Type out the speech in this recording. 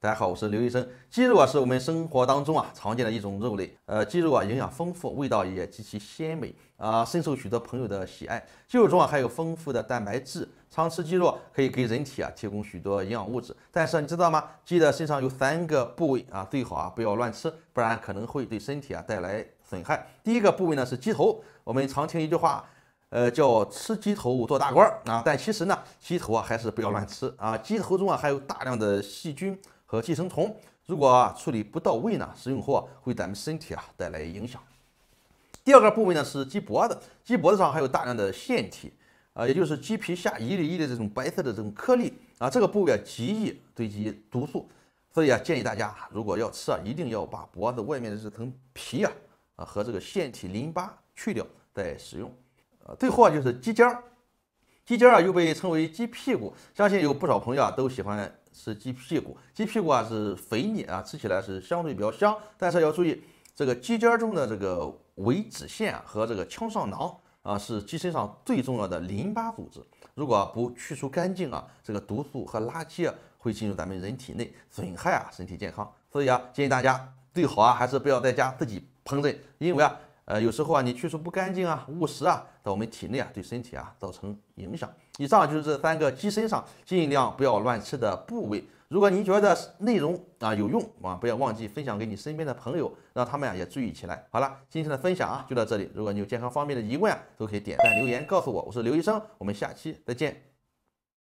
大家好，我是刘医生。鸡肉啊，是我们生活当中啊常见的一种肉类。呃，鸡肉啊，营养丰富，味道也极其鲜美啊，深受许多朋友的喜爱。鸡肉中啊，含有丰富的蛋白质，常吃鸡肉可以给人体啊提供许多营养物质。但是你知道吗？鸡的身上有三个部位啊，最好啊不要乱吃，不然可能会对身体啊带来损害。第一个部位呢是鸡头，我们常听一句话，呃，叫吃鸡头做大官啊。但其实呢，鸡头啊还是不要乱吃啊。鸡头中啊含有大量的细菌。和寄生虫，如果处理不到位呢，食用后啊会咱们身体啊带来影响。第二个部位呢是鸡脖子，鸡脖子上还有大量的腺体啊，也就是鸡皮下一粒一粒这种白色的这种颗粒啊，这个部位啊极易堆积毒素，所以啊建议大家如果要吃啊，一定要把脖子外面的这层皮啊啊和这个腺体淋巴去掉再食用。呃，最后啊就是鸡尖儿，鸡尖儿啊又被称为鸡屁股，相信有不少朋友啊都喜欢。吃鸡屁股，鸡屁股啊是肥腻啊，吃起来是相对比较香，但是要注意这个鸡尖中的这个尾脂腺和这个腔上囊啊是鸡身上最重要的淋巴组织，如果不去除干净啊，这个毒素和垃圾啊会进入咱们人体内，损害啊身体健康。所以啊，建议大家最好啊还是不要在家自己烹饪，因为啊。呃，有时候啊，你去除不干净啊，误食啊，在我们体内啊，对身体啊造成影响。以上就是这三个鸡身上尽量不要乱吃的部位。如果您觉得内容啊有用啊，不要忘记分享给你身边的朋友，让他们啊也注意起来。好了，今天的分享啊就到这里。如果你有健康方面的疑问啊，都可以点赞留言告诉我。我是刘医生，我们下期再见。